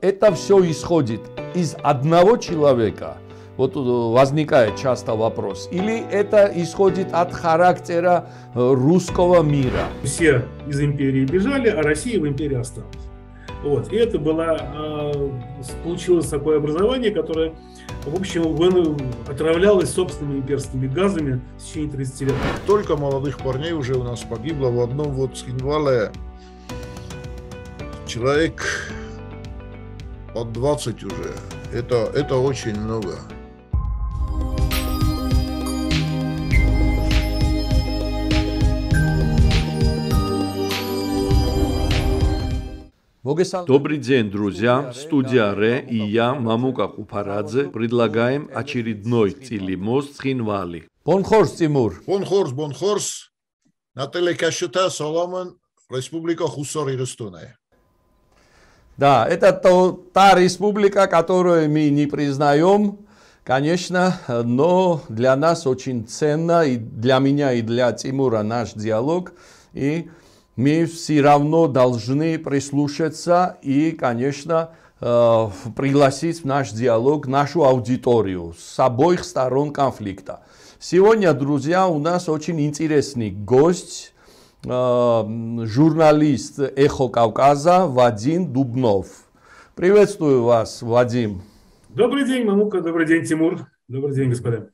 это все исходит из одного человека. Вот возникает часто вопрос. Или это исходит от характера русского мира? Все из империи бежали, а Россия в империи осталась. Вот. И это было, получилось такое образование, которое, в общем, отравлялось собственными имперскими газами в течение 30 лет. Только молодых парней уже у нас погибло в одном вот Скинвале. Человек под 20 уже. Это, это очень много. Добрый день, друзья! Студия Ре и я, Мамука Купарадзе, предлагаем очередной телемост Цхинвали. Бонхорс, Тимур! Бонхорс, Бонхорс! На телекашета Соломон, Республика Хусор Ирустуне. Да, это то, та республика, которую мы не признаем, конечно, но для нас очень ценно, и для меня, и для Тимура наш диалог. И мы все равно должны прислушаться и, конечно, э, пригласить в наш диалог нашу аудиторию с обоих сторон конфликта. Сегодня, друзья, у нас очень интересный гость, журналист «Эхо Кавказа» Вадим Дубнов. Приветствую вас, Вадим. Добрый день, Мамука, добрый день, Тимур. Добрый день, господа.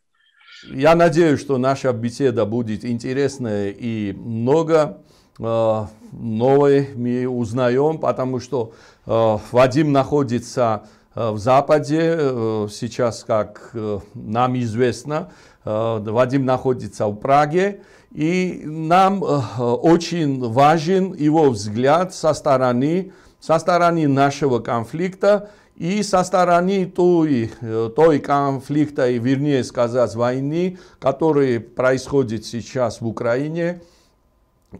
Я надеюсь, что наша беседа будет интересная и много Э, новое мы узнаем, потому что э, Вадим находится э, в Западе, сейчас, как нам известно, Вадим находится в Праге, и нам очень важен его взгляд со стороны, со стороны нашего конфликта и со стороны той, той конфликта, и вернее сказать, войны, который происходит сейчас в Украине –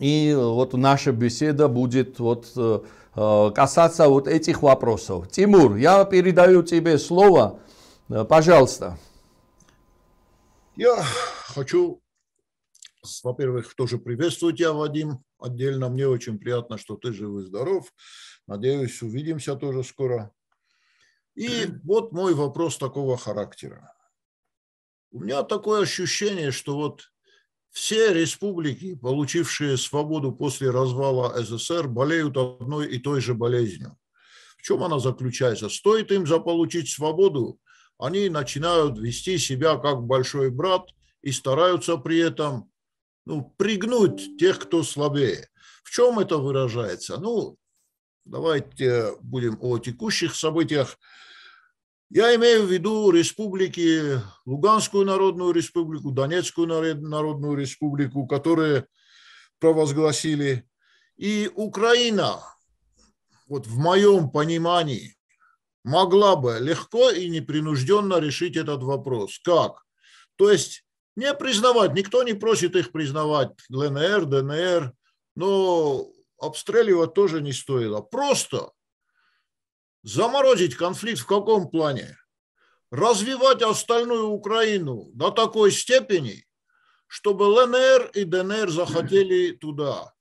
и вот наша беседа будет вот э, э, касаться вот этих вопросов. Тимур, я передаю тебе слово. Э, пожалуйста. Я хочу, во-первых, тоже приветствовать тебя, Вадим. Отдельно мне очень приятно, что ты жив и здоров. Надеюсь, увидимся тоже скоро. И вот мой вопрос такого характера. У меня такое ощущение, что вот все республики, получившие свободу после развала СССР, болеют одной и той же болезнью. В чем она заключается? Стоит им заполучить свободу, они начинают вести себя как большой брат и стараются при этом ну, пригнуть тех, кто слабее. В чем это выражается? Ну, давайте будем о текущих событиях. Я имею в виду республики, Луганскую народную республику, Донецкую народную республику, которые провозгласили. И Украина, вот в моем понимании, могла бы легко и непринужденно решить этот вопрос. Как? То есть не признавать, никто не просит их признавать ЛНР, ДНР, но обстреливать тоже не стоило. Просто заморозить конфликт в каком плане? Развивать остальную Украину до такой степени, чтобы ЛНР и ДНР захотели туда.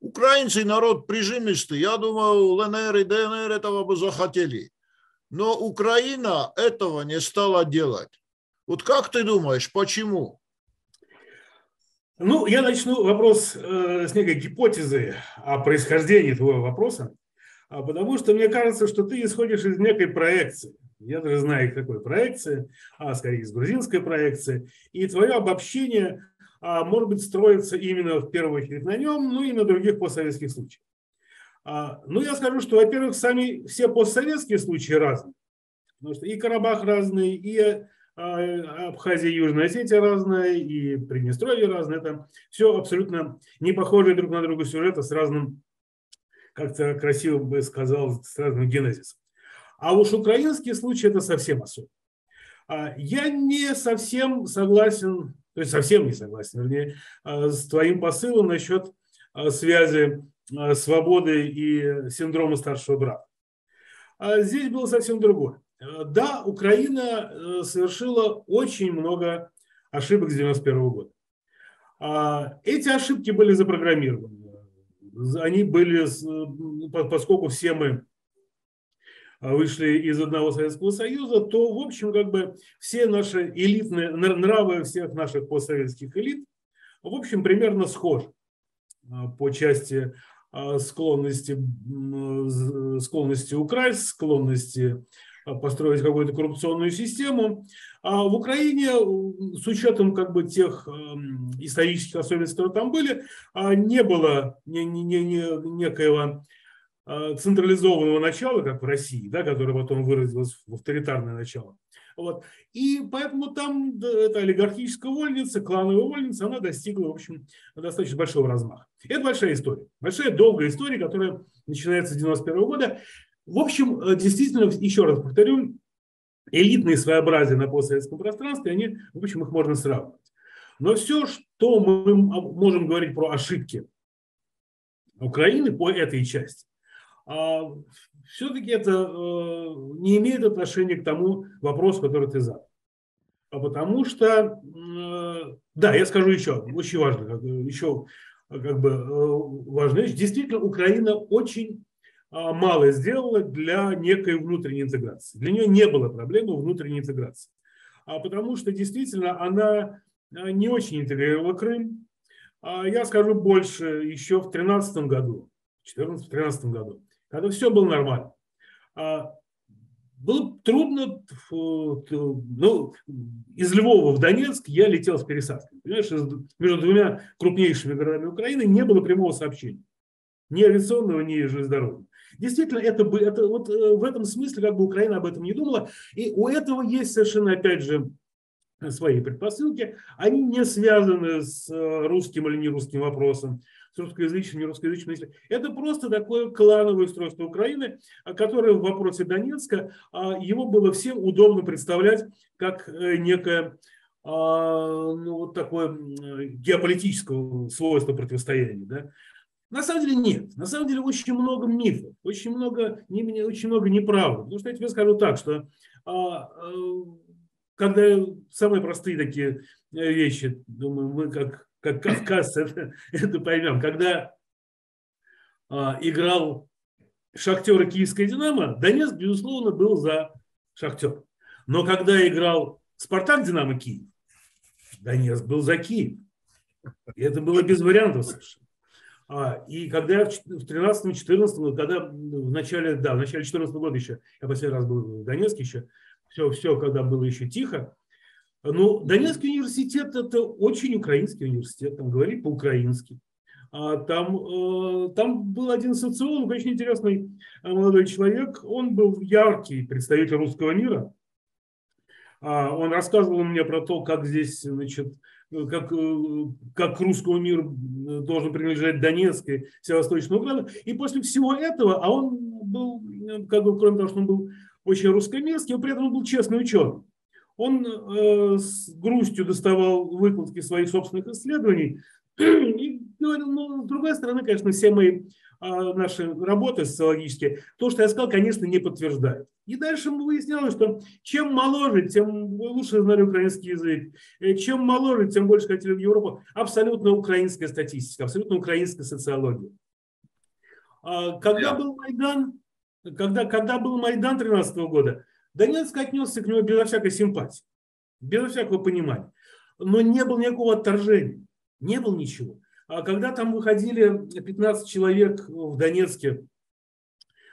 Украинцы народ прижимистый, я думаю, ЛНР и ДНР этого бы захотели. Но Украина этого не стала делать. Вот как ты думаешь, почему? Ну, я начну вопрос э, с некой гипотезы о происхождении твоего вопроса. А потому что мне кажется, что ты исходишь из некой проекции. Я даже знаю, какой проекции, а скорее из грузинской проекции. И твое обобщение, а, может быть, строится именно в первую очередь на нем, ну и на других постсоветских случаях. А, ну, я скажу, что, во-первых, сами все постсоветские случаи разные. Потому что и Карабах разный, и Абхазия, Южная Осетия разная, и Приднестровье разное. Это все абсолютно не похожие друг на друга сюжеты с разным как-то красиво бы сказал, с разным генезисом. А уж украинский случай это совсем особый. А, я не совсем согласен, то есть совсем не согласен, вернее, а, с твоим посылом насчет а, связи свободы и синдрома старшего брата. Здесь было совсем другое. Да, Украина э, совершила очень много ошибок с 91 года. Эти ошибки были запрограммированы они были, поскольку все мы вышли из одного Советского Союза, то, в общем, как бы все наши элитные нравы всех наших постсоветских элит, в общем, примерно схожи по части склонности, склонности украсть, склонности построить какую-то коррупционную систему. А в Украине, с учетом как бы тех эм, исторических особенностей, которые там были, а, не было не, не, не, некоего а, централизованного начала, как в России, да, которое потом выразилось в авторитарное начало. Вот. И поэтому там эта олигархическая вольница, клановая вольница, она достигла, в общем, достаточно большого размаха. Это большая история. Большая, долгая история, которая начинается с 91 года. В общем, э, действительно, еще раз повторю, элитные своеобразия на постсоветском пространстве, они, в общем, их можно сравнивать. Но все, что мы можем говорить про ошибки Украины по этой части, а, все-таки это э, не имеет отношения к тому вопросу, который ты задал. А потому что, э, да, я скажу еще, очень важно, еще как бы важная вещь. Действительно, Украина очень мало сделала для некой внутренней интеграции. Для нее не было проблемы внутренней интеграции. А потому что действительно она а, не очень интегрировала Крым. А я скажу больше, еще в 2013 году, в 2014-2013 году, когда все было нормально, было трудно, ну, из Львова в Донецк я летел с пересадкой. Понимаешь, между двумя крупнейшими городами Украины не было прямого сообщения. Ни авиационного, ни железнодорожного. Действительно, это, это вот э, в этом смысле как бы Украина об этом не думала. И у этого есть совершенно, опять же, свои предпосылки. Они не связаны с э, русским или не русским вопросом, с русскоязычным, не русскоязычным. Это просто такое клановое устройство Украины, которое в вопросе Донецка, а, его было всем удобно представлять как э, некое а, ну, вот такое геополитическое свойство противостояния. Да? На самом деле нет. На самом деле очень много мифов, очень много, не, очень много неправды. Потому что я тебе скажу так, что а, а, когда самые простые такие э, вещи, думаю, мы как, как кавказцы это, это поймем. Когда а, играл Шахтер и Киевская Динамо, Донецк, безусловно, был за Шахтер. Но когда играл Спартак Динамо Киев, Донецк был за Киев. И это было без вариантов совершенно. А, и когда в 13-14, когда в начале, да, в начале 14 года еще, я последний раз был в Донецке еще, все, все, когда было еще тихо, ну, Донецкий университет – это очень украинский университет, там говорит по-украински. А там, э, там был один социолог, очень интересный э, молодой человек, он был яркий представитель русского мира. А, он рассказывал мне про то, как здесь, значит, как, э, как русскому миру должен принадлежать Донецк и Северо-Восточная Украина. И после всего этого, а он был, как бы, кроме того, что он был очень русскомерзкий, он при этом был честный ученый. Он э, с грустью доставал выкладки своих собственных исследований и говорил, ну, с другой стороны, конечно, все мои наши работы социологические, то, что я сказал, конечно, не подтверждает. И дальше мы выяснялось, что чем моложе, тем лучше знали украинский язык. Э, чем моложе, тем больше хотели в Европу. Абсолютно украинская статистика, абсолютно украинская социология. А, когда был Майдан, когда, когда был Майдан 13 года, Донецк отнесся к нему безо всякой симпатии, безо всякого понимания. Но не было никакого отторжения, не было ничего. А когда там выходили 15 человек в Донецке,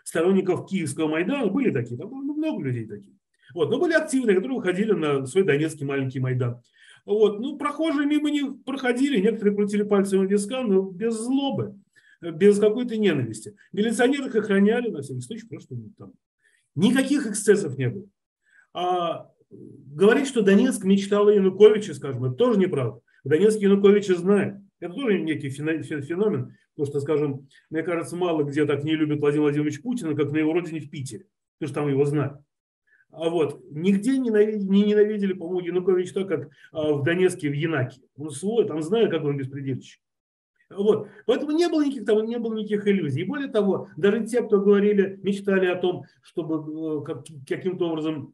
сторонников Киевского Майдана, были такие, там было много людей таких. Вот, но были активные, которые выходили на свой донецкий маленький Майдан. Вот, ну, прохожие мимо них проходили, некоторые крутили пальцем виска, но без злобы, без какой-то ненависти. Милиционеры их охраняли, на всякий случай, просто там. Никаких эксцессов не было. А говорить, что Донецк мечтал о скажем, это тоже неправда. Донецк Януковича знает. Это тоже некий феномен, потому что, скажем, мне кажется, мало где так не любит Владимир Владимирович Путина, как на его родине в Питере, потому что там его знают. А вот нигде не ненавидели, не ненавидели по-моему, Янукович так, как а, в Донецке, в Янаке. Он свой, там знает, как он беспредельщик. Вот. Поэтому не было никаких там не было никаких иллюзий. И более того, даже те, кто говорили, мечтали о том, чтобы э, как, каким-то образом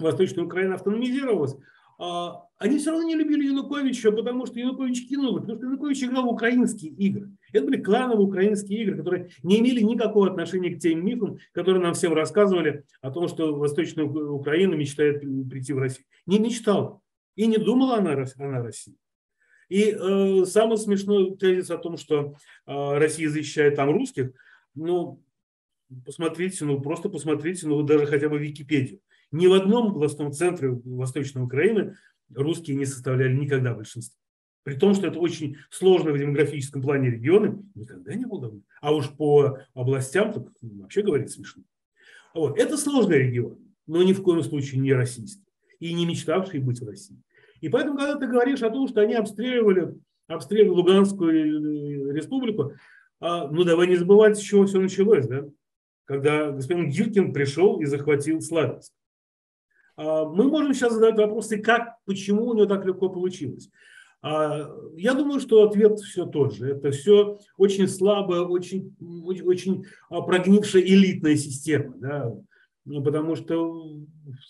Восточная Украина автономизировалась, они все равно не любили Януковича, потому что Янукович кинул их, потому что Янукович играл в украинские игры. Это были клановые украинские игры, которые не имели никакого отношения к тем мифам, которые нам всем рассказывали о том, что Восточная Украина мечтает прийти в Россию. Не мечтала и не думала она о России. И э, самый смешной тезис о том, что э, Россия защищает там русских, ну, посмотрите, ну, просто посмотрите, ну, даже хотя бы Википедию. Ни в одном областном центре Восточной Украины русские не составляли никогда большинство. При том, что это очень сложно в демографическом плане регионы, никогда не было. А уж по областям так вообще говорить смешно. Вот. Это сложный регион, но ни в коем случае не российский и не мечтавший быть в России. И поэтому, когда ты говоришь о том, что они обстреливали, обстреливали Луганскую республику, а, ну давай не забывать, с чего все началось, да? когда господин Гиркин пришел и захватил Славянск. А, мы можем сейчас задать вопросы, как, почему у него так легко получилось. А, я думаю, что ответ все тот же. Это все очень слабая, очень, очень, очень прогнившая элитная система. Да? Ну, потому что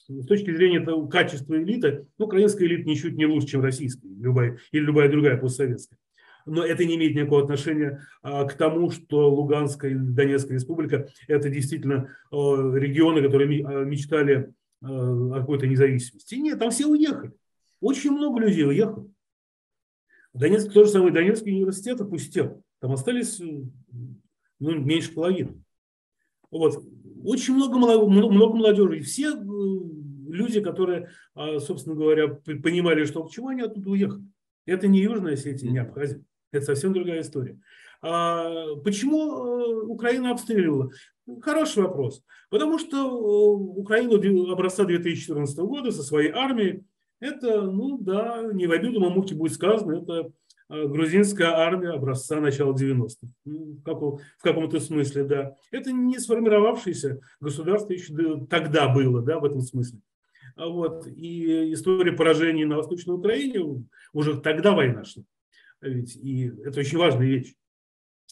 с точки зрения того, качества элиты, ну, украинская элита ничуть не лучше, чем российская любая, или любая другая постсоветская. Но это не имеет никакого отношения а, к тому, что Луганская или Донецкая республика – это действительно а, регионы, которые а, мечтали какой-то независимости. Нет, там все уехали. Очень много людей уехало. Донецк, то же самое Донецкий университет опустел. Там остались э, ну, меньше половины. Вот. Очень много, много молодежи. И все э, люди, которые, а, собственно говоря, понимали, что к чему они оттуда уехали. Это не Южная Осетия, не Абхазия. Это совсем другая история. А почему Украина обстреливала? Хороший вопрос. Потому что э, Украину образца 2014 года со своей армией, это, ну да, не в обиду Мамухе будет сказано, это э, грузинская армия образца начала 90-х. Ну, в каком-то смысле, да. Это не сформировавшееся государство еще тогда было, да, в этом смысле. А вот. И история поражений на Восточной Украине, уже тогда война шла. Ведь, и это очень важная вещь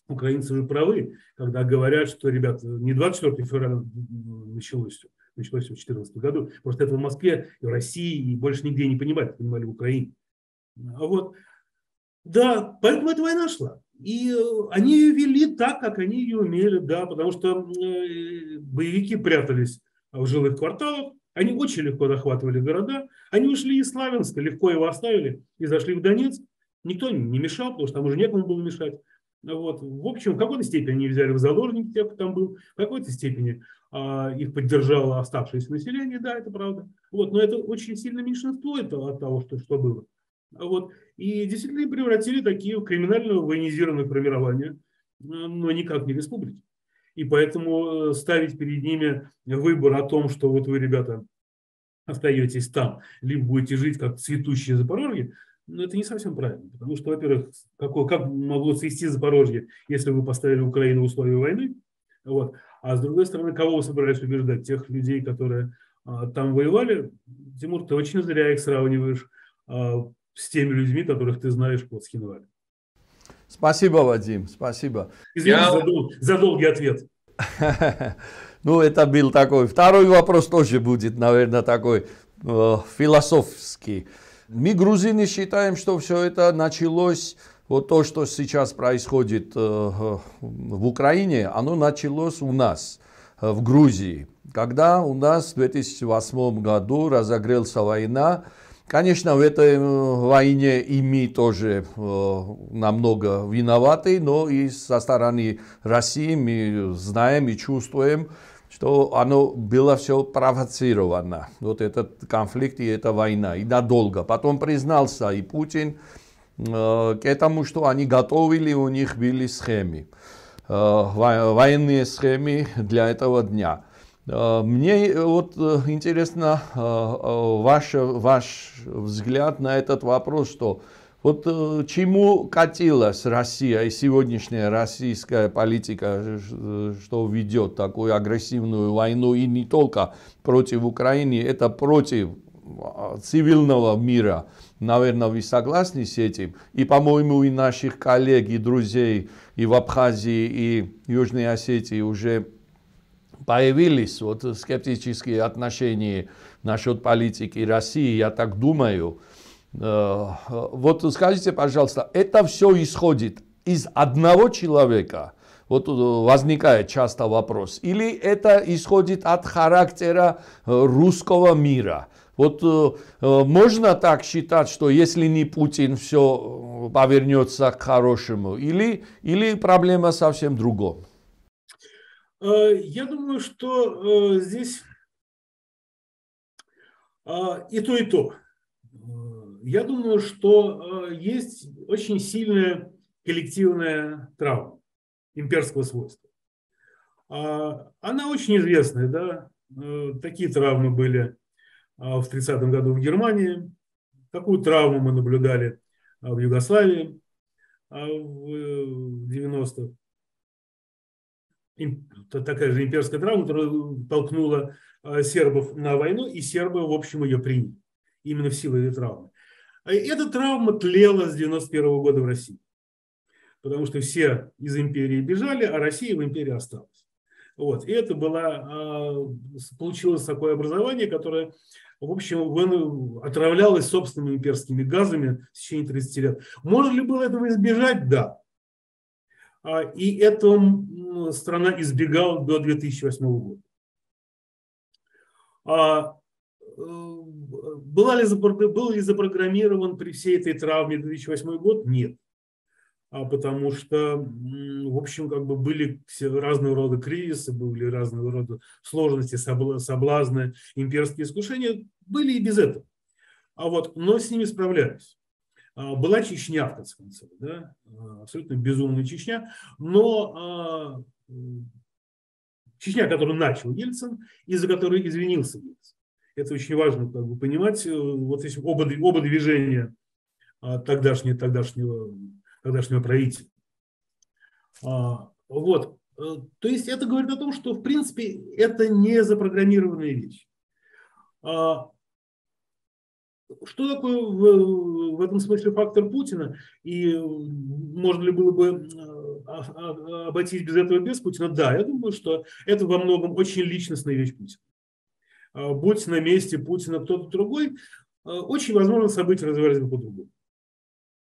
украинцы же правы, когда говорят, что, ребят, не 24 февраля началось началось все в 2014 году. Просто это в Москве, и в России, и больше нигде не понимали, понимали в Украине. А вот, да, поэтому эта война шла. И э, они ее вели так, как они ее умели, да, потому что э, боевики прятались в жилых кварталах, они очень легко захватывали города, они ушли из Славянска, легко его оставили и зашли в Донецк. Никто не мешал, потому что там уже некому было мешать. Вот. В общем, в какой-то степени они взяли в заложники тех, кто там был, в какой-то степени а, их поддержало оставшееся население, да, это правда. Вот. Но это очень сильно меньшинство это, от того, что, что было. Вот. И действительно превратили такие криминально военизированные формирования, но никак не республики. И поэтому э, ставить перед ними выбор о том, что вот вы, ребята, остаетесь там, либо будете жить как цветущие Запорожье, но это не совсем правильно, потому что, во-первых, какое, как могло свести Запорожье, если вы поставили Украину в условия войны, вот. а с другой стороны, кого вы собирались убеждать? Тех людей, которые а, там воевали? Тимур, ты очень зря их сравниваешь а, с теми людьми, которых ты знаешь под Схинвале. Спасибо, Вадим, спасибо. Извини Я... за, дол- за долгий ответ. Ну, это был такой. Второй вопрос тоже будет, наверное, такой э, философский. Мы, грузины, считаем, что все это началось, вот то, что сейчас происходит э, в Украине, оно началось у нас, э, в Грузии. Когда у нас в 2008 году разогрелась война, Конечно, в этой э, войне и мы тоже намного виноваты, но и со стороны России мы знаем и чувствуем, что оно было все провоцировано, вот этот конфликт и эта война, и надолго. Потом признался и Путин э, к этому, что они готовили, у них были схемы, э, военные схемы для этого дня. Э, мне вот э, интересно э, э, ваш, ваш взгляд на этот вопрос, что вот э, чему катилась Россия и сегодняшняя российская политика, э, что ведет такую агрессивную войну и не только против Украины, это против а, цивильного мира. Наверное, вы согласны с этим? И, по-моему, и наших коллег и друзей и в Абхазии, и Южной Осетии уже появились вот скептические отношения насчет политики России, я так думаю. Вот скажите, пожалуйста, это все исходит из одного человека? Вот возникает часто вопрос. Или это исходит от характера русского мира? Вот можно так считать, что если не Путин, все повернется к хорошему? Или, или проблема совсем другом? Я думаю, что здесь и то, и то. Я думаю, что есть очень сильная коллективная травма имперского свойства. Она очень известная, да. Такие травмы были в 30-м году в Германии. Такую травму мы наблюдали в Югославии в 90-х такая же имперская травма, которая толкнула а, сербов на войну, и сербы, в общем, ее приняли. Именно в силу этой травмы. А эта травма тлела с 91 -го года в России. Потому что все из империи бежали, а Россия в империи осталась. Вот. И это было, а, получилось такое образование, которое, в общем, отравлялось собственными имперскими газами в течение 30 лет. Можно ли было этого избежать? Да. А, и эту страна избегала до 2008 года. Э, была ли, был ли запрограммирован при всей этой травме 2008 год? Нет. А потому что, в общем, как бы были разного рода кризисы, были разного рода сложности, соблазны, имперские искушения, были и без этого. А вот, но с ними справлялись. А, была Чечня, в конце концов, да? А, абсолютно безумная Чечня, но а, Чечня, которую начал Ельцин и за которую извинился Ельцин. Это очень важно как бы, понимать. Э, вот эти оба, оба движения тогдашнего, тогдашнего, тогдашнего правителя. Вот. Э, то есть это говорит о том, что в принципе это не запрограммированная вещь. Что такое в, в этом смысле фактор Путина? И можно ли было бы э, а, а, обойтись без этого без Путина? Да, я думаю, что это во многом очень личностная вещь Путина. А, будь на месте Путина кто-то другой, э, очень возможно события развивались бы по-другому.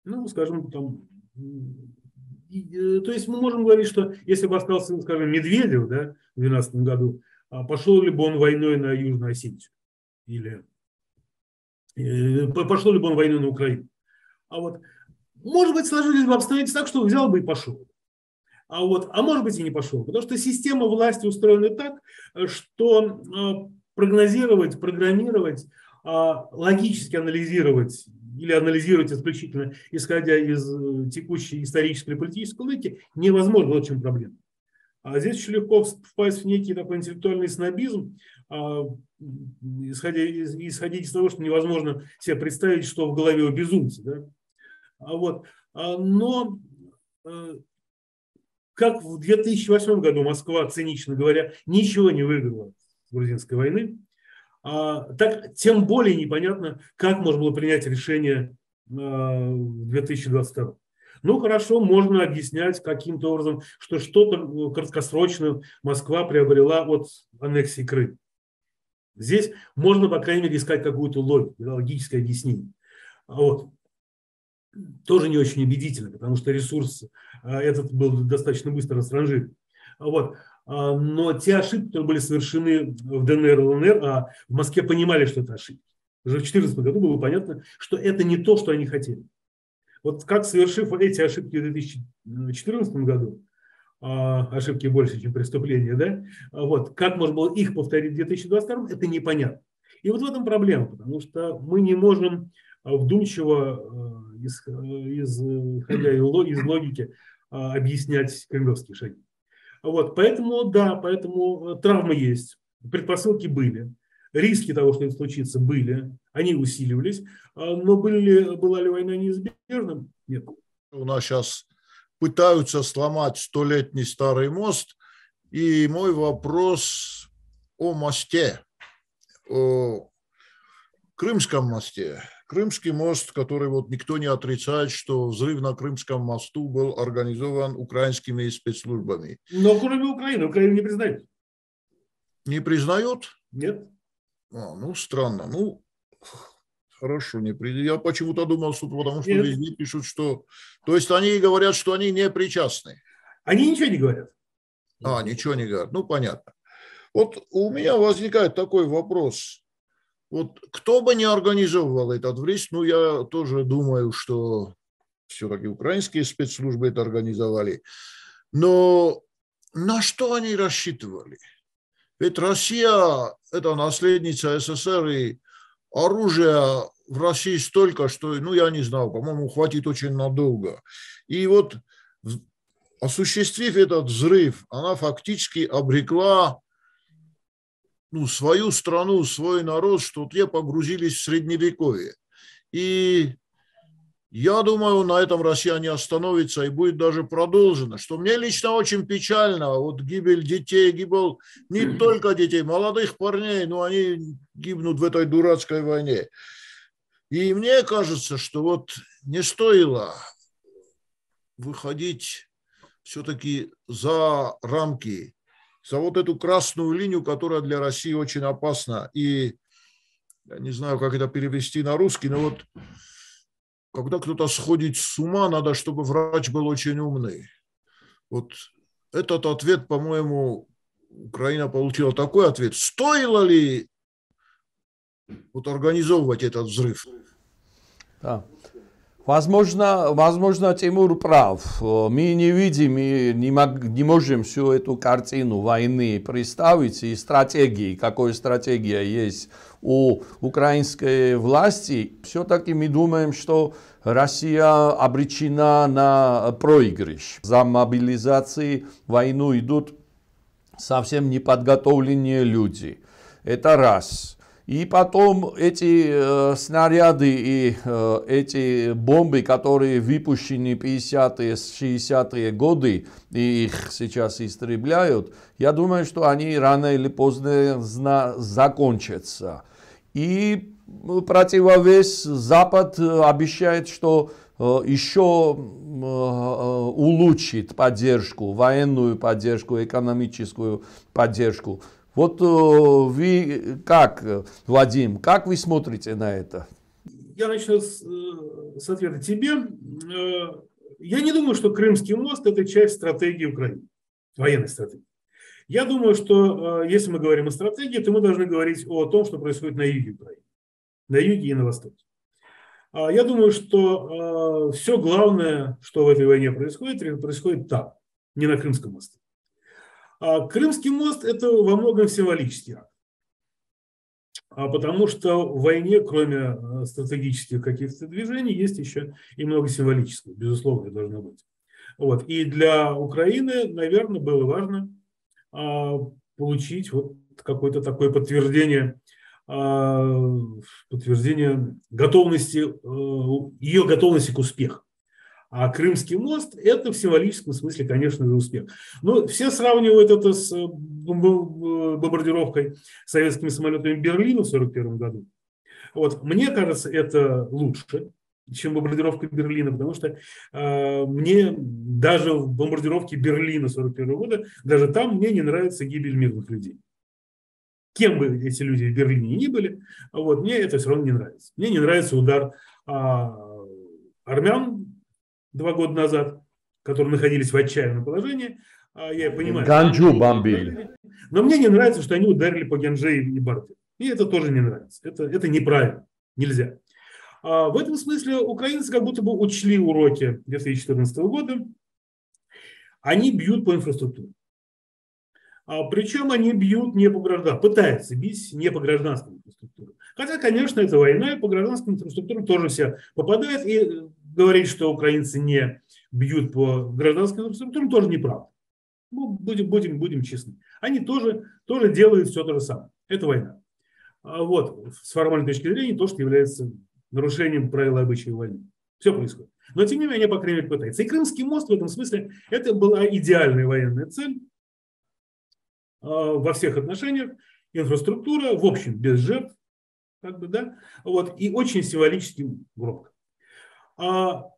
Ну, скажем, там, э, то есть мы можем говорить, что если бы остался, скажем, Медведев да, в 2012 году, пошел ли бы он войной на Южную Осетию или Э, пошло ли бы он войну на Украину. А вот, может быть, сложились бы обстоятельства так, что взял бы и пошел. А, вот, а может быть и не пошел. Потому что система власти устроена так, что э, прогнозировать, программировать, а, логически анализировать или анализировать исключительно исходя из э, текущей исторической и политической логики невозможно. Вот в чем проблема. А здесь очень легко впасть в некий такой интеллектуальный снобизм, а, исходя из, исходить из того, что невозможно себе представить, что в голове у безумца. Да? А вот, но э, как в 2008 году Москва, цинично говоря, ничего не выиграла грузинской войны, так тем более непонятно, как можно было принять решение в 2022. Ну хорошо, можно объяснять каким-то образом, что что-то э, краткосрочно Москва приобрела от аннексии Крыма. Здесь можно, по крайней мере, искать какую-то логику, логическое объяснение. А вот. Тоже не очень убедительно, потому что ресурс а, этот был достаточно быстро растранжирован. А вот. Но те ошибки, которые были совершены в ДНР и ЛНР, а в Москве понимали, что это ошибки. Уже в 2014 году было понятно, что это не то, что они хотели. Вот как совершив эти ошибки в 2014 году, а, ошибки больше, чем преступления, да, вот, как можно было их повторить в 2022, это непонятно. И вот в этом проблема, потому что мы не можем вдумчиво, исходя из логики, а, объяснять кремлевские шаги. Вот, поэтому, да, поэтому травмы есть, предпосылки были риски того, что это случится, были, они усиливались, а, но были, была ли война неизбежна? Нет. У нас сейчас пытаются сломать столетний старый мост, и мой вопрос о мосте, о Крымском мосте. Крымский мост, который вот никто не отрицает, что взрыв на Крымском мосту был организован украинскими спецслужбами. Но кроме Украины, Украина не признает. Не признают? Нет. А, ну, странно. Ну, хорошо, не при... Я почему-то думал, что потому что Нет. везде пишут, что... То есть они говорят, что они не причастны. Они ничего не говорят. А, ничего не говорят. Ну, понятно. Вот у меня возникает такой вопрос. Вот кто бы не организовывал этот рейс, ну, я тоже думаю, что все-таки украинские спецслужбы это организовали. Но на что они рассчитывали? Ведь Россия – это наследница СССР, и оружия в России столько, что, ну, я не знал, по-моему, хватит очень надолго. И вот осуществив этот взрыв, она фактически обрекла ну, свою страну, свой народ, что те погрузились в средневековье. И я думаю, на этом Россия не остановится и будет даже продолжена. Что мне лично очень печально, вот гибель детей, гибель не только детей, молодых парней, но они гибнут в этой дурацкой войне. И мне кажется, что вот не стоило выходить все-таки за рамки, за вот эту красную линию, которая для России очень опасна. И я не знаю, как это перевести на русский, но вот когда кто-то сходит с ума, надо, чтобы врач был очень умный. Вот этот ответ, по-моему, Украина получила такой ответ. Стоило ли вот организовывать этот взрыв? Да. Возможно, возможно, Тимур прав. Мы не видим, мы не, мог, не можем всю эту картину войны представить и стратегии, какой стратегия есть у украинской власти. Все-таки мы думаем, что Россия обречена на проигрыш. За мобилизацией войну идут совсем неподготовленные люди. Это раз. И потом эти э, снаряды и э, эти бомбы, которые выпущены 50-е, 60-е годы, и их сейчас истребляют, я думаю, что они рано или поздно закончатся. И противовес Запад обещает, что э, еще э, улучшит поддержку, военную поддержку, экономическую поддержку. Вот э, вы как, Владимир, как вы смотрите на это? Я начну с, э, с ответа тебе. Э, я не думаю, что Крымский мост – это часть стратегии Украины, военной стратегии. Я думаю, что если мы говорим о стратегии, то мы должны говорить о том, что происходит на юге Украины, на юге и на востоке. А я думаю, что все главное, что в этой войне происходит, происходит там, не на Крымском мосту. А Крымский мост – это во многом символический акт. А потому что в войне, кроме э, стратегических каких-то движений, есть еще и много символического, безусловно, должно быть. Вот. И для Украины, наверное, было важно а, получить вот какое-то такое подтверждение, а, подтверждение готовности, а, ее готовности к успеху. А Крымский мост – это в символическом смысле, конечно же, успех. Но все сравнивают это с э, бомбардировкой советскими самолетами Берлина в 1941 году. Вот. Мне кажется, это лучше, чем бомбардировка Берлина, потому что э, мне даже в бомбардировке Берлина 1941 года, даже там мне не нравится гибель мирных людей. Кем бы эти люди в Берлине ни были, вот, мне это все равно не нравится. Мне не нравится удар э, армян два года назад, которые находились в отчаянном положении. А, я понимаю. Ганджу бомбили. Но мне не нравится, что они ударили по Ганже и Барте. И это тоже не нравится. Это, это неправильно. Нельзя. А в этом смысле украинцы как будто бы учли уроки 2014 года. Они бьют по инфраструктуре. А, причем они бьют не по гражданам, пытаются бить не по гражданскому инфраструктуре. Хотя, конечно, это война, и по гражданскому инфраструктуре тоже все попадает. И говорить, что украинцы не бьют по гражданской инфраструктуре, тоже неправда. Ну, будем, будем, будем честны. Они тоже, тоже делают все то же самое. Это война. А вот, с формальной точки зрения, то, что является нарушением правил обычаев войны. Все происходит. Но, тем не менее, по крайней мере, пытаются. И Крымский мост в этом смысле, это была идеальная военная цель а, во всех отношениях. Инфраструктура, в общем, без жертв, как бы, да, вот, и очень символически громко. А,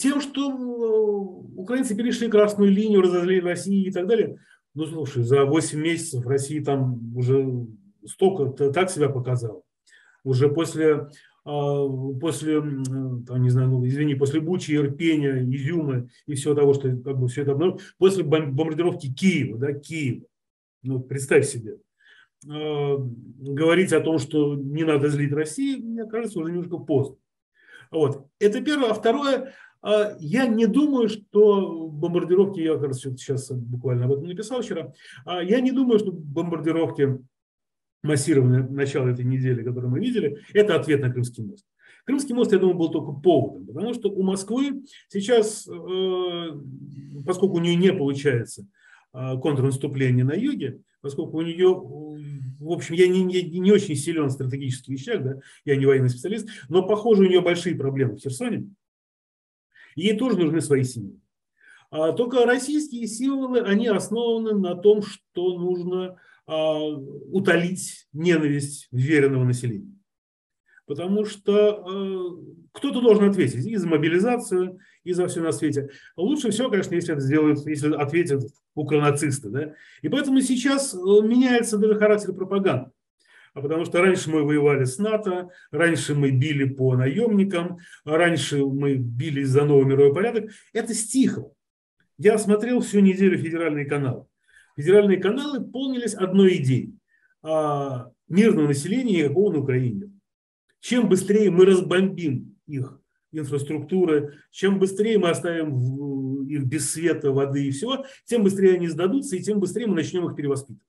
тем, что э, украинцы перешли красную линию, разозлили Россию и так далее, Ну, слушай, за 8 месяцев Россия там уже столько так себя показала. Уже после, а, после там, не знаю, ну, извини, после Бучи, Ирпения, Изюма и всего того, что как бы все это после бомбардировки Киева, да, Киева, ну, представь себе, а, говорить о том, что не надо злить Россию, мне кажется, уже немножко поздно. Вот. Это первое. А второе, а, я не думаю, что бомбардировки, я как раз сейчас буквально об этом написал вчера, а, я не думаю, что бомбардировки массированные начало этой недели, которые мы видели, это ответ на Крымский мост. Крымский мост, я думаю, был только поводом, потому что у Москвы сейчас, э, поскольку у нее не получается контрнаступление на юге, поскольку у нее, в общем, я не, не, не очень силен в стратегических вещах, да, я не военный специалист, но, похоже, у нее большие проблемы в Херсоне. Ей тоже нужны свои символы. А только российские символы, они основаны на том, что нужно а, утолить ненависть веренного населения. Потому что э, кто-то должен ответить и за мобилизацию, и за все на свете. Лучше всего, конечно, если это сделают, если ответят укронацисты. Да? И поэтому сейчас э, меняется даже характер пропаганды. А потому что раньше мы воевали с НАТО, раньше мы били по наемникам, раньше мы били за новый мировой порядок. Это стихло. Я смотрел всю неделю федеральные каналы. Федеральные каналы полнились одной идеей. А, мирного населения никакого на Украине чем быстрее мы разбомбим их инфраструктуры, чем быстрее мы оставим их без света, воды и всего, тем быстрее они сдадутся, и тем быстрее мы начнем их перевоспитывать.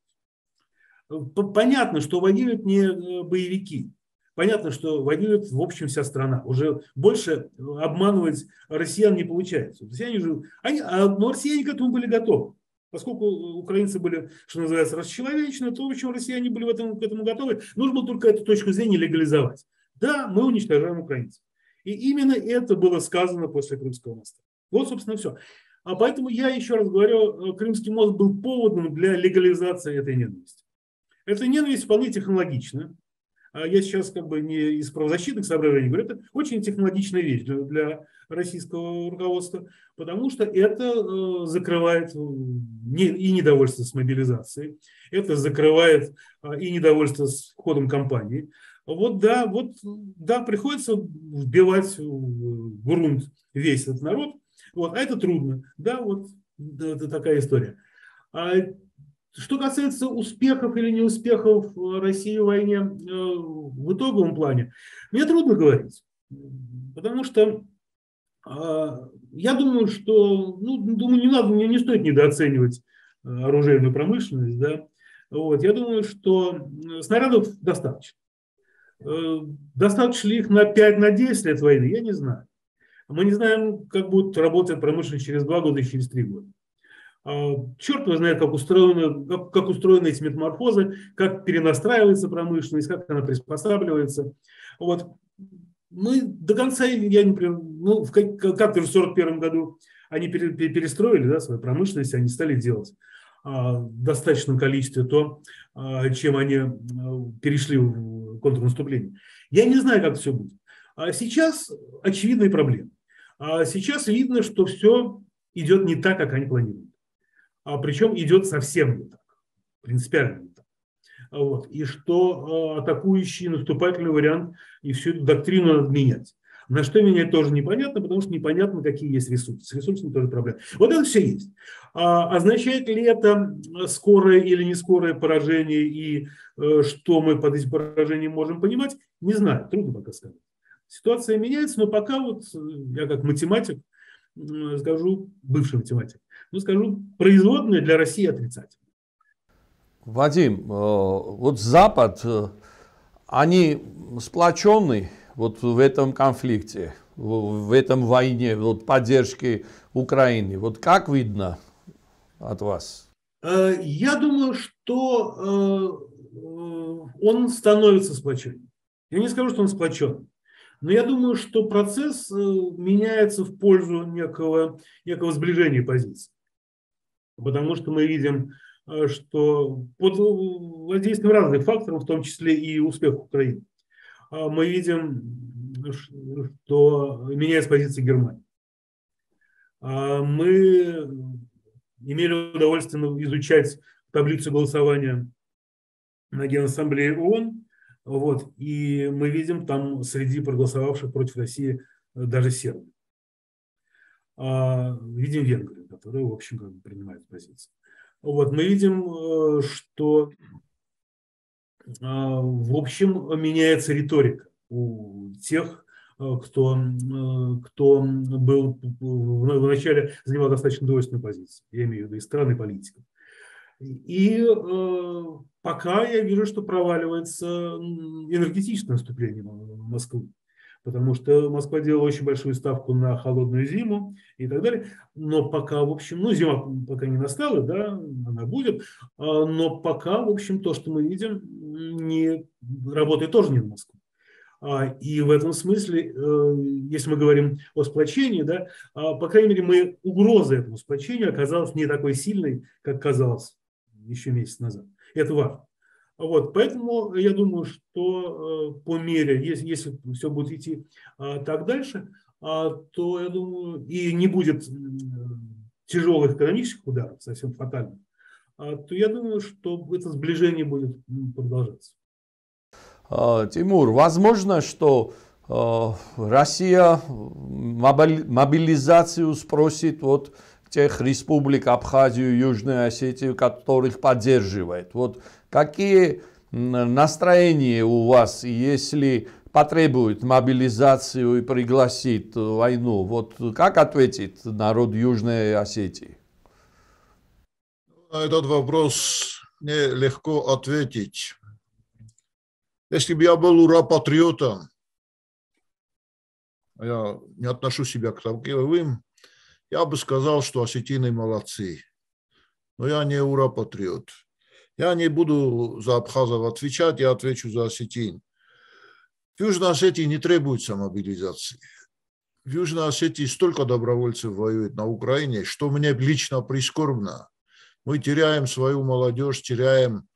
Понятно, что воюют не э, боевики. Понятно, что воюет в общем вся страна. Уже больше обманывать россиян не получается. Россияне же, они, а, но россияне к этому были готовы. Поскольку украинцы были, что называется, расчеловечены, то, в общем, россияне были в этом, к этому готовы. Нужно было только эту точку зрения легализовать. Да, мы уничтожаем украинцев. И именно это было сказано после Крымского моста. Вот, собственно, все. А поэтому я еще раз говорю, э, Крымский мост был поводом для легализации этой ненависти. Эта ненависть вполне технологична. А я сейчас как бы не из правозащитных соображений говорю, это очень технологичная вещь для, для российского руководства, потому что это э, закрывает э, и недовольство с мобилизацией, это закрывает и недовольство с ходом кампании, вот да, вот да, приходится вбивать в грунт весь этот народ. Вот, а это трудно. Да, вот это такая история. А что касается успехов или неуспехов России в войне э, в итоговом плане, мне трудно говорить. Потому что а, я думаю, что, ну, думаю, не надо, не, не стоит недооценивать э, оружейную промышленность, да. Вот, я думаю, что снарядов достаточно. Э, достаточно ли их на 5 на 10 лет войны, я не знаю. Мы не знаем, как будет работать промышленность через 2 года и через 3 года. А, черт его знает, как устроены, как, как устроены эти метаморфозы, как перенастраивается промышленность, как она приспосабливается. Вот. Мы до конца, я не ну, в как, как-то в 1941 году они перестроили да, свою промышленность, они стали делать а, в достаточном количестве то, а, чем они перешли в контрнаступления. Я не знаю, как все будет. А сейчас очевидные проблемы. А сейчас видно, что все идет не так, как они планируют. А причем идет совсем не так. Принципиально не так. Вот. И что а, атакующий наступательный вариант и всю эту доктрину надо менять. На что менять тоже непонятно, потому что непонятно, какие есть ресурсы. С ресурсами тоже проблема. Вот это все есть. А, означает ли это скорое или не скорое поражение и э, что мы под этим поражением можем понимать, не знаю, трудно пока сказать. Ситуация меняется, но пока вот э, я как математик скажу, бывший математик, ну скажу, производная для России отрицательная. Вадим, э, вот Запад, они сплоченные вот в этом конфликте, в этом войне, вот поддержке Украины. Вот как видно от вас? Э, я думаю, что э, э, он становится сплоченным. Я не скажу, что он сплочен. Но я думаю, что процесс меняется в пользу некого, некого сближения позиций. Потому что мы видим, что под воздействием разных факторов, в том числе и успех Украины, мы видим, что меняется позиция Германии. А мы имели удовольствие изучать таблицу голосования на Генассамблее ООН, вот, и мы видим там среди проголосовавших против России даже сербы. А, видим Венгрию, которая, в общем, как принимает позицию. Вот, мы видим, э, что, а, в общем, меняется риторика у тех, э, кто, э, кто был вначале занимал достаточно двойственную позицию, я имею в виду и страны политиков. И э, пока я вижу, что проваливается энергетическое наступление Москвы потому что Москва делала очень большую ставку на холодную зиму и так далее. Но пока, в общем, ну, зима пока не настала, да, она будет, а, но пока, в общем, то, что мы видим, не работает тоже не на Москву. А, и в этом смысле, э, если мы говорим о сплочении, да, а, по крайней мере, мы, угроза этому сплочению оказалась не такой сильной, как казалось еще месяц назад. Это важно. Вот, поэтому я думаю, что э, по мере, если, если все будет идти а, так дальше, а, то я думаю, и не будет тяжелых экономических ударов, совсем фатальных, а, то я думаю, что это сближение будет продолжаться. Тимур, возможно, что Россия мобилизацию спросит вот тех республик Абхазию, Южную Осетию, которых поддерживает. Вот какие настроения у вас, если потребует мобилизацию и пригласит войну? Вот как ответит народ Южной Осетии? На этот вопрос мне легко ответить. Если бы я был ура-патриотом, я не отношу себя к таковым, я бы сказал, что осетины молодцы. Но я не ура-патриот. Я не буду за абхазов отвечать, я отвечу за осетин. В Южной Осетии не требуется мобилизации. В Южной Осетии столько добровольцев воюет на Украине, что мне лично прискорбно. Мы теряем свою молодежь, теряем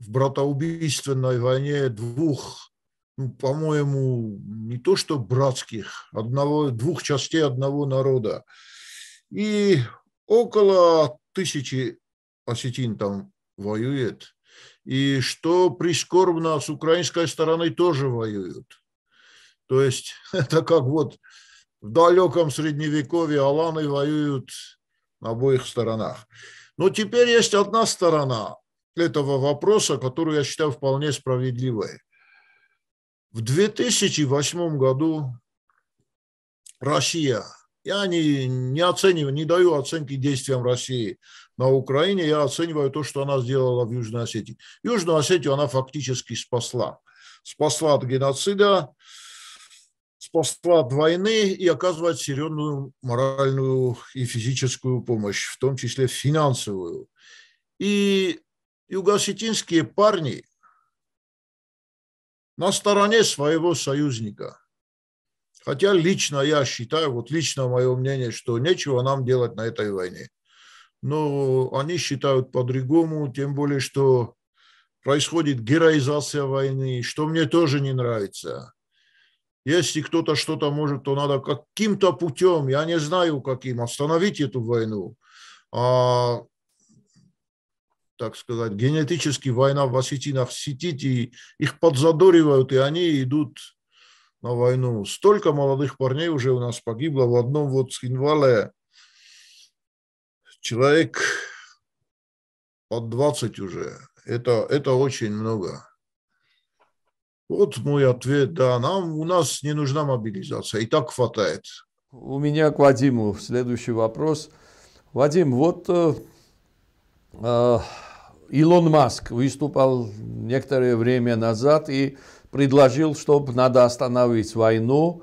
в братоубийственной войне двух ну, по-моему, не то что братских, одного, двух частей одного народа. И около тысячи осетин там воюет. И что прискорбно, с украинской стороны тоже воюют. То есть это как вот в далеком средневековье аланы воюют на обоих сторонах. Но теперь есть одна сторона этого вопроса, которую я считаю вполне справедливой. В 2008 году Россия, я не, не оцениваю, не даю оценки действиям России на Украине, я оцениваю то, что она сделала в Южной Осетии. Южную Осетию она фактически спасла. Спасла от геноцида, спасла от войны и оказывает серьезную моральную и физическую помощь, в том числе финансовую. И югоосетинские парни – на стороне своего союзника. Хотя лично я считаю, вот лично мое мнение, что нечего нам делать на этой войне. Но они считают по-другому, тем более, что происходит героизация войны, что мне тоже не нравится. Если кто-то что-то может, то надо каким-то путем, я не знаю каким, остановить эту войну. А так сказать, генетически война в осетинах сетит, и их подзадоривают, и они идут на войну. Столько молодых парней уже у нас погибло в одном вот Схинвале. Человек под 20 уже. Это, это очень много. Вот мой ответ, да, нам, у нас не нужна мобилизация, и так хватает. У меня к Вадиму следующий вопрос. Вадим, вот э, э Илон Маск выступал некоторое время назад и предложил, чтобы надо остановить войну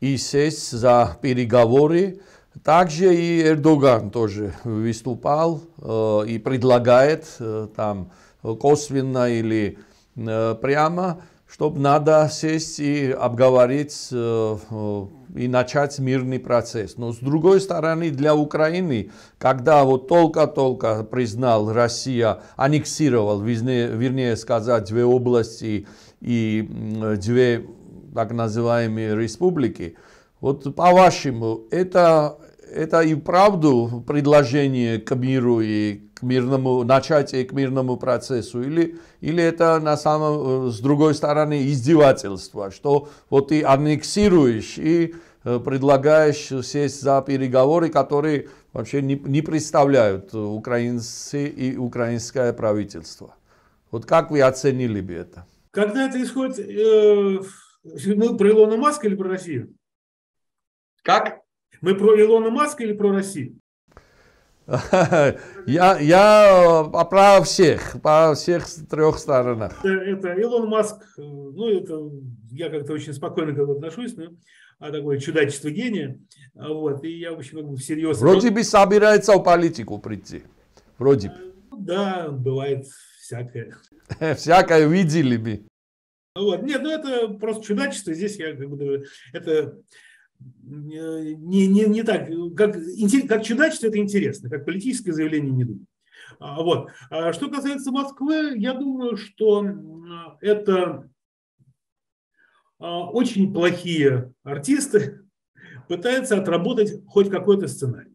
и сесть за переговоры. Также и Эрдоган тоже выступал э, и предлагает э, там косвенно или э, прямо чтобы надо сесть и обговорить э, э, и начать мирный процесс. Но с другой стороны, для Украины, когда вот только-только признал Россия, аннексировал, вернее, сказать, две области и две так называемые республики, вот по-вашему, это, это и правду предложение к миру и к мирному начатию к мирному процессу, или, или это на самом, с другой стороны издевательство, что вот ты аннексируешь и предлагаешь сесть за переговоры, которые вообще не, не представляют украинцы и украинское правительство. Вот как вы оценили бы это? Когда это исходит э, мы про Илона Маска или про Россию? Как? Мы про Илона Маска или про Россию? Я, я про всех, по всех трех сторонах. Это, это Илон Маск, ну это я как-то очень спокойно к этому отношусь, но а такое чудачество гения, вот, и я, в общем, как бы всерьез... Вроде бы собирается в политику прийти, вроде бы. Да, бывает всякое. Всякое видели бы. Вот. Нет, ну это просто чудачество. Здесь я как бы это не, не, не так. Как, как чудачество это интересно, как политическое заявление не думаю. А, вот. А что касается Москвы, я думаю, что это а, очень плохие артисты пытаются отработать хоть какой-то сценарий.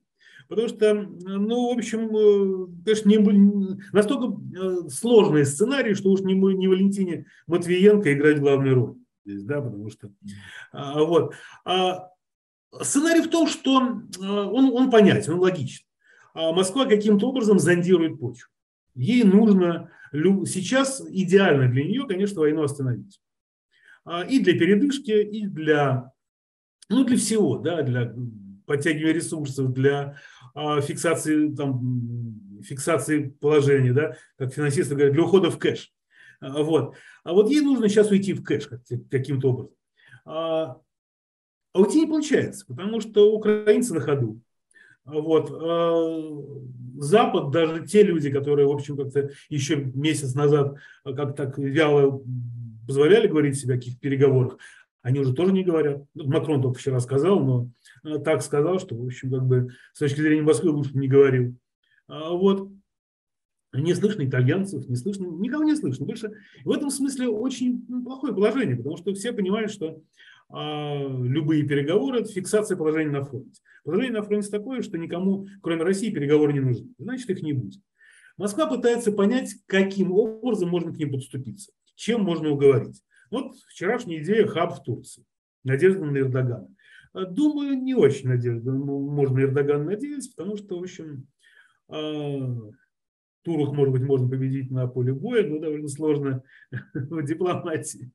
Потому что, ну, в общем, э, конечно, не, настолько э, сложный сценарий, что уж не, не Валентине Матвиенко играть главную роль здесь, да, потому что, а, вот. А сценарий в том, что э, он, он понятен, он логичен. А Москва каким-то образом зондирует почву. Ей нужно сейчас идеально для нее, конечно, войну остановить. И для передышки, и для, ну, для всего, да, для подтягивания ресурсов, для а, фиксации, там, фиксации положения, да, как финансисты говорят, для ухода в кэш. А, вот. А вот ей нужно сейчас уйти в кэш каким-то образом. А, а уйти не получается, потому что украинцы на ходу. Вот. Запад, даже те люди, которые, в общем, как-то еще месяц назад как так вяло позволяли говорить себе о каких-то переговорах, они уже тоже не говорят. Макрон только вчера сказал, но так сказал, что, в общем, как бы с точки зрения Москвы лучше не говорил. А вот. Не слышно итальянцев, не слышно, никого не слышно. Больше в этом смысле очень плохое положение, потому что все понимают, что а, любые переговоры – это фиксация положения на фронте. Положение на фронте такое, что никому, кроме России, переговоры не нужны. Значит, их не будет. Москва пытается понять, каким образом можно к ним подступиться, чем можно уговорить. Вот вчерашняя идея хаб в Турции. Надежда на Эрдогана. А, думаю, не очень надежда. Ну, можно Эрдоган надеяться, потому что, в общем, а, турок, может быть, можно победить на поле боя, но довольно сложно в дипломатии.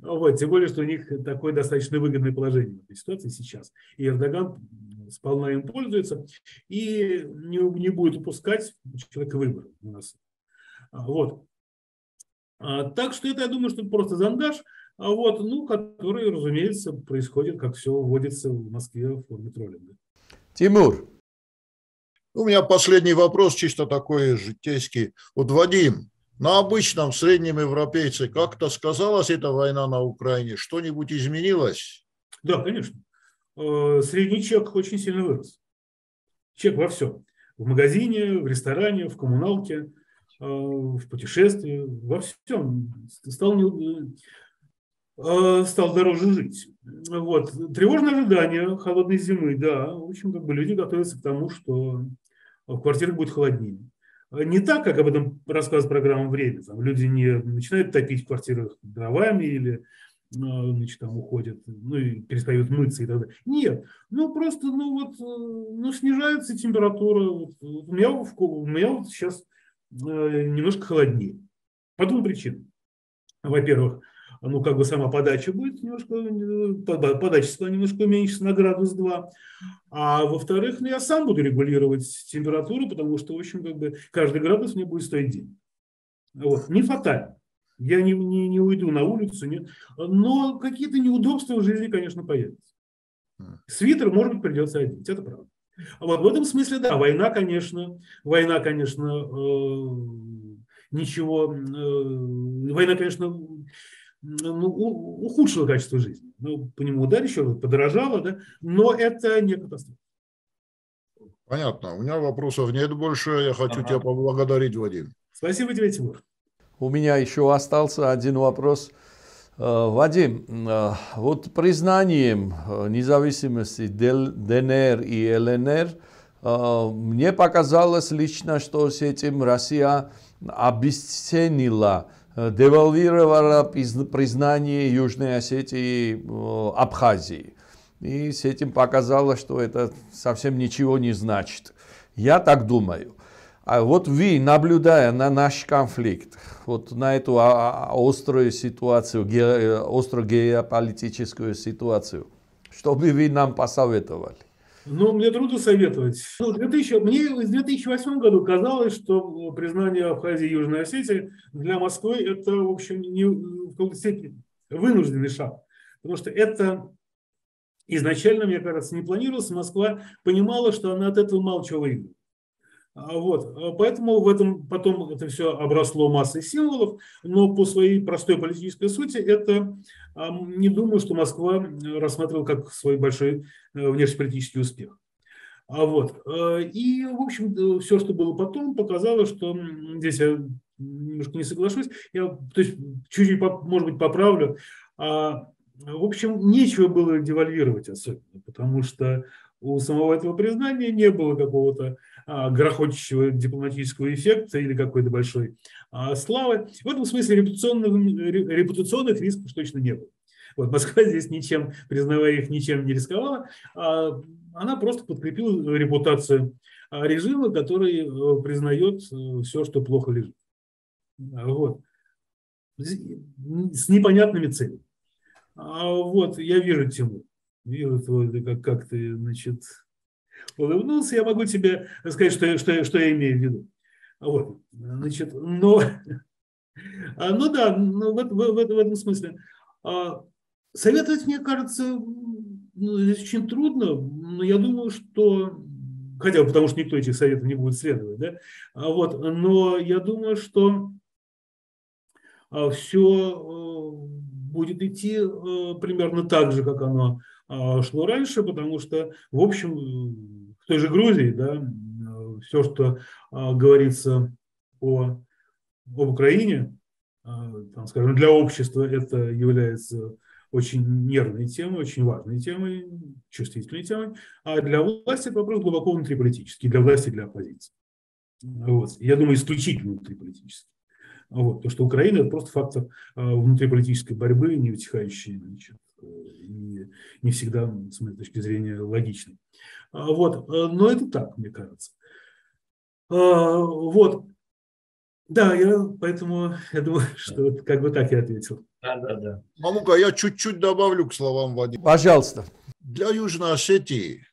Вот, тем более, что у них такое достаточно выгодное положение в этой ситуации сейчас. И Эрдоган сполна им пользуется и не, не будет упускать человека выбора у нас. А, вот. Так что это, я думаю, что просто зондаж, а вот, ну, который, разумеется, происходит, как все вводится в Москве в форме троллинга. Тимур. У меня последний вопрос, чисто такой житейский. Вот, Вадим, на обычном среднем европейце как-то сказалась эта война на Украине? Что-нибудь изменилось? Да, конечно. Э, средний чек очень сильно вырос. Чек во всем. В магазине, в ресторане, в коммуналке – Э, в путешествии, во всем. Стал, э, стал дороже жить. Вот. Тревожное ожидание холодной зимы, да. В общем, как бы люди готовятся к тому, что в квартирах будет холоднее. Не так, как об этом рассказывает программа «Время». Там люди не начинают топить в квартирах дровами или э, значит, там уходят, ну и перестают мыться и так далее. Нет, ну просто, ну вот, ну снижается температура. Вот, у меня, у меня вот сейчас Э, немножко холоднее. По двум причинам. Во-первых, ну, как бы сама подача будет немножко, э, подача стала немножко уменьшится на градус 2. А во-вторых, ну, я сам буду регулировать температуру, потому что, в общем, как бы каждый градус мне будет стоить день. Вот. Не фатально. Я не, не, не уйду на улицу, нет. но какие-то неудобства в жизни, конечно, появятся. Свитер, может быть, придется одеть, это правда. Вот в этом смысле, да, война, конечно, война, конечно, э, ничего, э, война, конечно, ну, ухудшила качество жизни. Ну, по нему удар еще подорожало, да, но это не катастрофа. Понятно. У меня вопросов нет больше. Я хочу ага. тебя поблагодарить, Вадим. Спасибо тебе, Тимур. У меня еще остался один вопрос. Вадим, вот признанием независимости ДНР и ЛНР мне показалось лично, что с этим Россия обесценила, девальвировала признание Южной Осетии и Абхазии. И с этим показало, что это совсем ничего не значит. Я так думаю. А вот вы, наблюдая на наш конфликт, вот на эту а, а, острую ситуацию, ге, острую геополитическую ситуацию, что бы вы нам посоветовали? Ну, мне трудно советовать. Ну, 2000, мне в 2008 году казалось, что признание Абхазии и Южной Осетии для Москвы это, в общем, не, в какой-то степени вынужденный шаг. Потому что это изначально, мне кажется, не планировалось. Москва понимала, что она от этого мало чего выиграет. А вот. А поэтому в этом потом это все обросло массой символов, но по своей простой политической сути это не думаю, что Москва рассматривала как свой большой э, внешнеполитический успех. А вот. Э, и, в общем, э, все, что было потом, показало, что здесь я немножко не соглашусь. Я, то есть, чуть-чуть, может быть, поправлю. А, в общем, нечего было девальвировать особенно, потому что у самого этого признания не было какого-то грохочущего дипломатического эффекта или какой-то большой а, славы. В этом смысле репутационных, репутационных рисков точно не было. Вот Москва здесь ничем, признавая их, ничем не рисковала. А она просто подкрепила репутацию режима, который э, признает э, все, что плохо лежит. Вот. С непонятными целями. Вот, я вижу Тимур. Вижу, как, как ты, значит, улыбнулся, я могу тебе сказать, что, что, что я имею в виду. Вот, значит, но, а, ну да, ну, в, в, в, в этом смысле. А, советовать, мне кажется, ну, здесь очень трудно, но я думаю, что, хотя бы потому что никто этих советов не будет следовать, да, а вот, но я думаю, что все э, будет идти э, примерно так же, как оно шло раньше, потому что, в общем, в той же Грузии, да, э, все, что говорится о, об Украине, там, скажем, для общества это является очень нервной темой, очень важной темой, чувствительной темой, а для власти это вопрос глубоко внутриполитический, для власти, для оппозиции. Вот. Я думаю, исключительно внутриполитический. Вот. Потому что Украина – это просто фактор а, внутриполитической борьбы, не утихающий, значит, и не всегда, с моей точки зрения, логичный. А, вот. Э, но это так, мне кажется. А, вот. Да, я поэтому я думаю, что как бы так я ответил. Да, да, да. Мамука, я чуть-чуть добавлю к словам Вадима. Пожалуйста. Для Южной Осетии,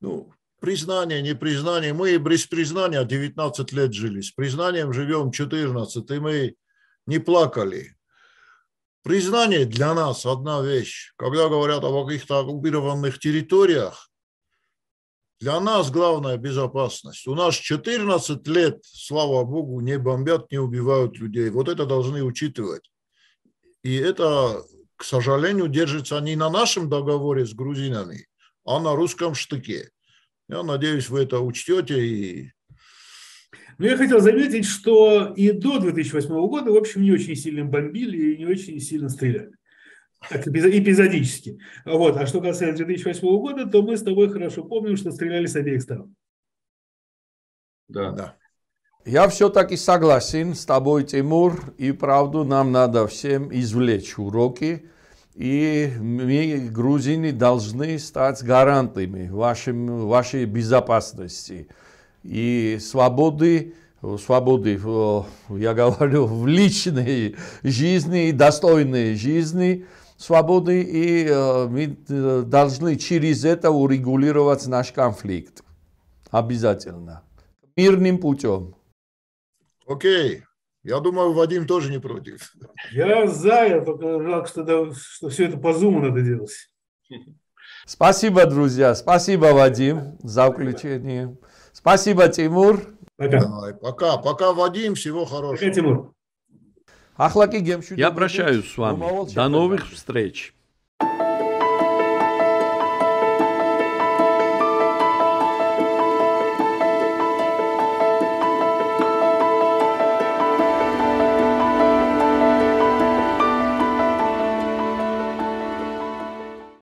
ну, признание, не признание, мы без признания 19 лет жили, с признанием живем 14, и мы не плакали. Признание для нас одна вещь. Когда говорят о каких-то оккупированных территориях, для нас главная безопасность. У нас 14 лет, слава богу, не бомбят, не убивают людей. Вот это должны учитывать. И это, к сожалению, держится не на нашем договоре с грузинами, а на русском штыке. Я надеюсь, вы это учтете. И... Ну, я хотел заметить, что и до 2008 года, в общем, не очень сильно бомбили и не очень сильно стреляли. Так, эпизодически. Вот. А что касается 2008 года, то мы с тобой хорошо помним, что стреляли с обеих сторон. Да. да. Я все-таки согласен с тобой, Тимур, и правду нам надо всем извлечь уроки, и мы, грузины, должны стать гарантами вашим, вашей безопасности и свободы, свободы, я говорю, в личной жизни и достойной жизни – свободы, и э, мы э, должны через это урегулировать наш конфликт. Обязательно. Мирным путем. Окей. Я думаю, Вадим тоже не против. Я за, я только жалко, что, что все это по зуму надо делать. Спасибо, друзья. Спасибо, Вадим, за включение. Спасибо, Тимур. Пока. Давай, пока. Пока, Вадим. Всего хорошего. Пока, Тимур. Я прощаюсь с вами. До новых встреч.